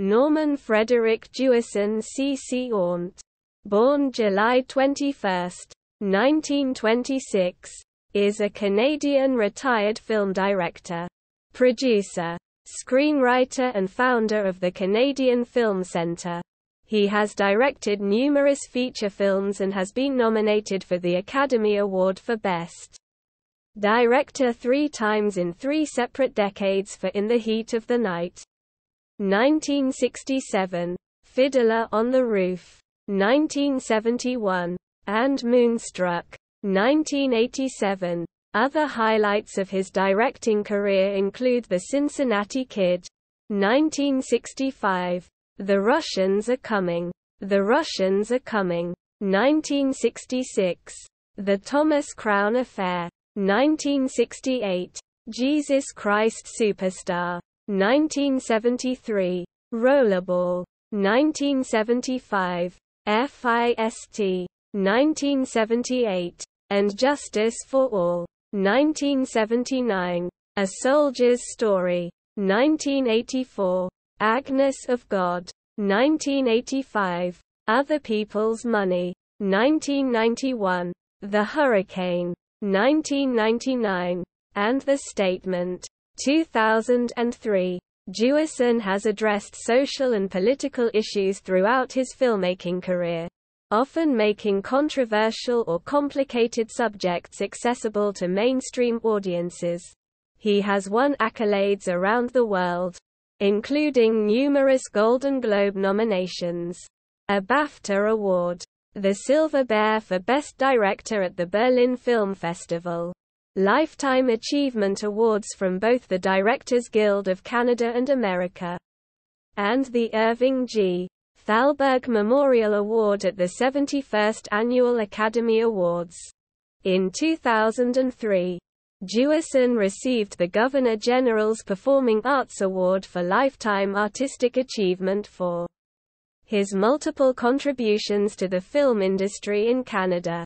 Norman Frederick Jewison C.C. Aunt. Born July 21, 1926, is a Canadian retired film director, producer, screenwriter and founder of the Canadian Film Centre. He has directed numerous feature films and has been nominated for the Academy Award for Best Director three times in three separate decades for In the Heat of the Night. 1967, Fiddler on the Roof, 1971, and Moonstruck, 1987. Other highlights of his directing career include The Cincinnati Kid, 1965, The Russians Are Coming, The Russians Are Coming, 1966, The Thomas Crown Affair, 1968, Jesus Christ Superstar, 1973. Rollerball. 1975. FIST. 1978. And Justice for All. 1979. A Soldier's Story. 1984. Agnes of God. 1985. Other People's Money. 1991. The Hurricane. 1999. And The Statement. 2003. Jewison has addressed social and political issues throughout his filmmaking career, often making controversial or complicated subjects accessible to mainstream audiences. He has won accolades around the world, including numerous Golden Globe nominations, a BAFTA award, the Silver Bear for Best Director at the Berlin Film Festival, Lifetime Achievement Awards from both the Directors Guild of Canada and America and the Irving G. Thalberg Memorial Award at the 71st Annual Academy Awards. In 2003, Jewison received the Governor General's Performing Arts Award for Lifetime Artistic Achievement for his multiple contributions to the film industry in Canada.